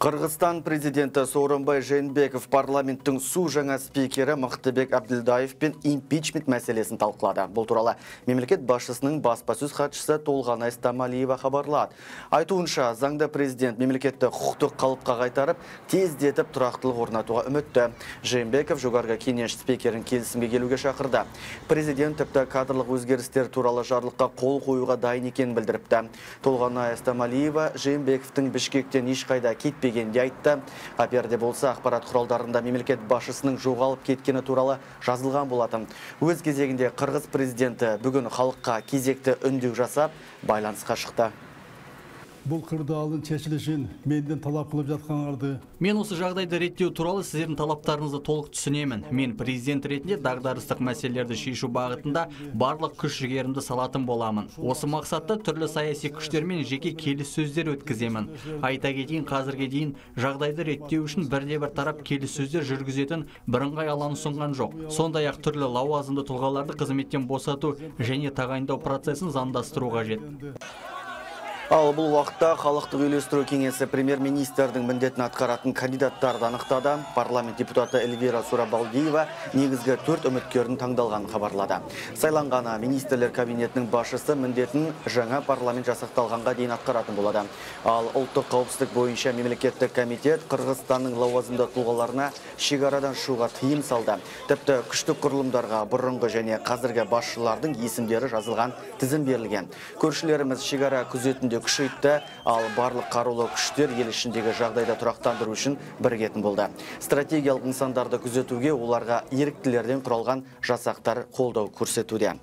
Қырғызстан президенті Сооронбай Жээнбеков парламенттің су жаңа спикері Мықтыбек Абділдаев пен импичмент мәселесін талқылады. Бұл туралы мемлекет басшысының баспасөз хатшысы Толғанай Стамалиева хабарлады. Айтуынша, заңда президент мемлекетті құқықтық қалыпқа қайтарып, тездетіп тұрақтылық орнатуға үмітті. Жээнбеков жоғарғы кеңеш спикерін келісімге келуге шақырды. Президент тіпті кадрлық өзгерістер туралы жарлыққа қол қоюға дайын екенін білдіріпті. Толғанай Стамалиева Бішкектен ешқайда кетпей дегенде айтты. Хаперде болса ақпарат құралдарында мемлекет басшысының жоғалып кеткені туралы жазылған болатын. Өз кезегінде Қырғыз президенті бүгін халыққа кезекті үндеу жасап, байланысқа шықты бұл қырдаалдың шешілішін менден талап қылып жатқаныңарды мен осы жағдайды реттеу туралы сіздердің талаптарыңызды толық түсінемін. Мен президент ретінде дағдарыстық мәселелерді шешу бағытында барлық күш жігерімді салатын боламын. Осы мақсатта түрлі саяси күштермен жеке келіссөздер өткіземін. Айта кетейін қазірге дейін жағдайды реттеу үшін бірде бір тарап келіссөздер жүргізетін бірыңғай алаң ұсынған жоқ. Сондай ақ түрлі лауазымды тұлғаларды қызметтен босату және тағайындау процесін заңдастыру қажет. Ал бұл уақытта халықтық үйлестіру кеңесі премьер-министрдің міндетін атқаратын кандидаттарды анықтады. Парламент депутаты Эльвира Сурабалдиева негізгі төрт үміткердің таңдалған хабарлады. Сайланғаны министрлер кабинетінің басшысы міндетін жаңа парламент жасақталғанға дейін атқаратын болады. Ал ұлттық қауіпсіздік бойынша мемлекеттік комитет Қырғызстанның лауазымды тұлғаларына шекарадан шығуға тыйым салды. Тіпті күштік құрылымдарға бұрынғы және қазіргі басшылардың есімдері жазылған тізім берілген. Көршілеріміз шекара күзетінде күшейтті. Ал барлық қарулы күштер ел ішіндегі жағдайда тұрақтандыру үшін бірігетін болды. Стратегиялық нысандарды күзетуге оларға еріктілерден құралған жасақтар қолдау көрсетуде.